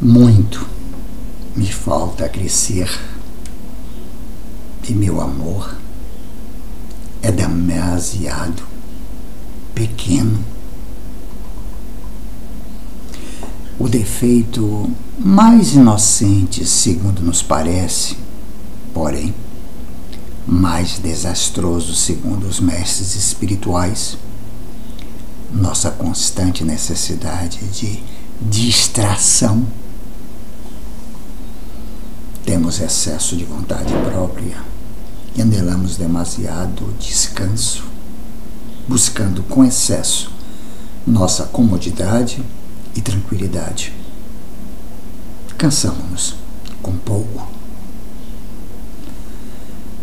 Muito me falta crescer e meu amor é demasiado pequeno. O defeito mais inocente, segundo nos parece, porém, mais desastroso, segundo os mestres espirituais, nossa constante necessidade de distração. Temos excesso de vontade própria e anelamos demasiado descanso, buscando com excesso nossa comodidade e tranquilidade. Cansamos-nos com pouco.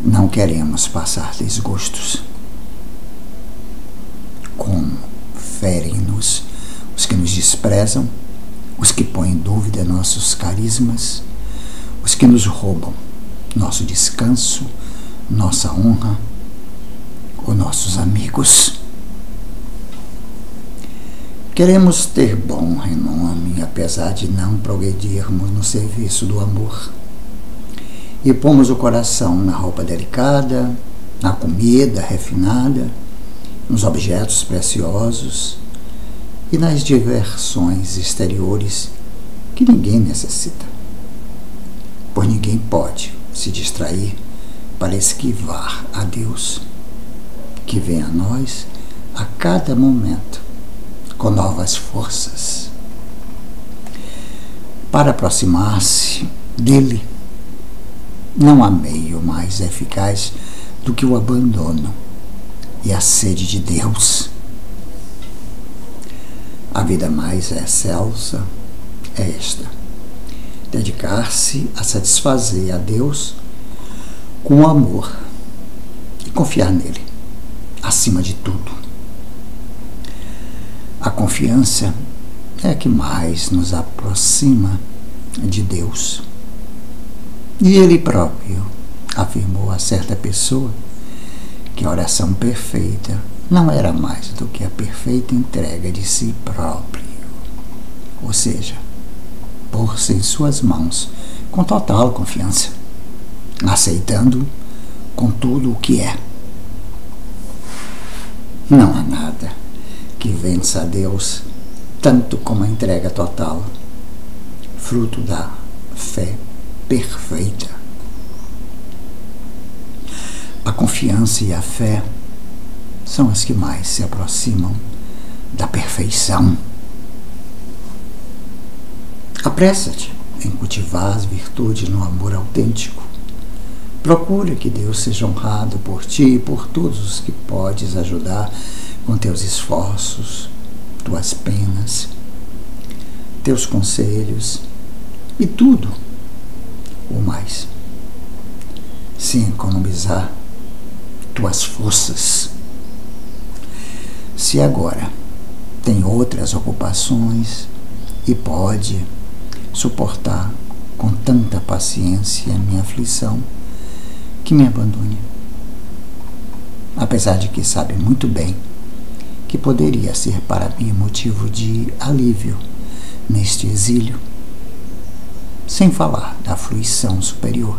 Não queremos passar desgostos. Como ferem-nos os que nos desprezam, os que põem em dúvida nossos carismas, os que nos roubam nosso descanso, nossa honra, os nossos amigos. Queremos ter bom renome, apesar de não progredirmos no serviço do amor. E pomos o coração na roupa delicada, na comida refinada, nos objetos preciosos e nas diversões exteriores que ninguém necessita. Pois ninguém pode se distrair para esquivar a Deus, que vem a nós a cada momento com novas forças. Para aproximar-se dele, não há meio mais eficaz do que o abandono e a sede de Deus. A vida mais excelsa é esta: dedicar-se a satisfazer a Deus com amor e confiar nele, acima de tudo. A confiança é a que mais nos aproxima de Deus. E ele próprio afirmou a certa pessoa que a oração perfeita não era mais do que a perfeita entrega de si próprio. Ou seja, pôr-se em suas mãos com total confiança, aceitando com tudo o que é. Não há nada que vença a Deus tanto como a entrega total, fruto da fé perfeita. A confiança e a fé são as que mais se aproximam da perfeição. Apressa-te em cultivar as virtudes no amor autêntico. Procura que Deus seja honrado por ti e por todos os que podes ajudar com teus esforços, tuas penas, teus conselhos e tudo o mais. Sem economizar tuas forças. Se agora tem outras ocupações e pode suportar com tanta paciência a minha aflição, que me abandone. Apesar de que sabe muito bem que poderia ser para mim motivo de alívio neste exílio, sem falar da fruição superior.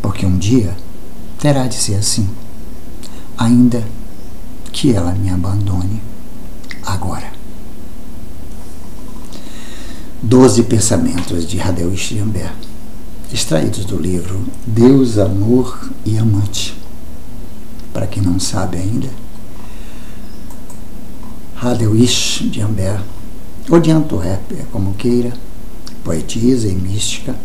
Porque um dia terá de ser assim, ainda que ela me abandone agora. Doze pensamentos de Radeu Sternberg, extraídos do livro Deus, Amor e Amante. Para quem não sabe ainda, Hadeuish de Amber, ou de Antwerp, como queira, poetisa e mística,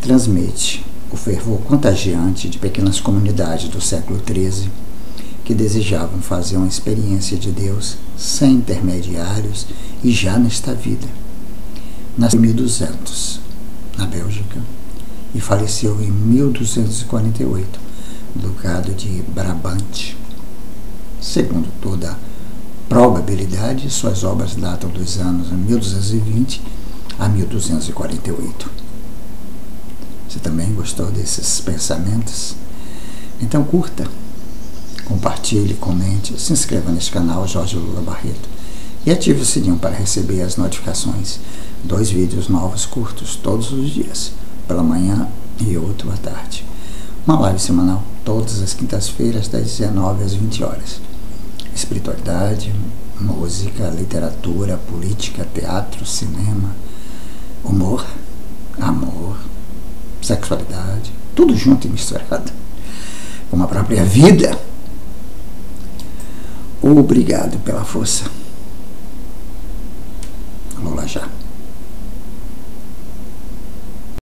transmite o fervor contagiante de pequenas comunidades do século XIII que desejavam fazer uma experiência de Deus sem intermediários e já nesta vida. Nasceu em 1200, na Bélgica, e faleceu em 1248, no ducado de Brabante. Segundo toda probabilidade, suas obras datam dos anos 1220 a 1248. Você também gostou desses pensamentos? Então curta, compartilhe, comente, se inscreva neste canal Jorge Lula Barreto E ative o sininho para receber as notificações. Dois vídeos novos curtos todos os dias, pela manhã e outro à tarde. Uma live semanal todas as quintas-feiras, das 19 às 20 horas. Espiritualidade, música, literatura, política, teatro, cinema, humor, amor, sexualidade, tudo junto e misturado. Como a própria vida. Obrigado pela força.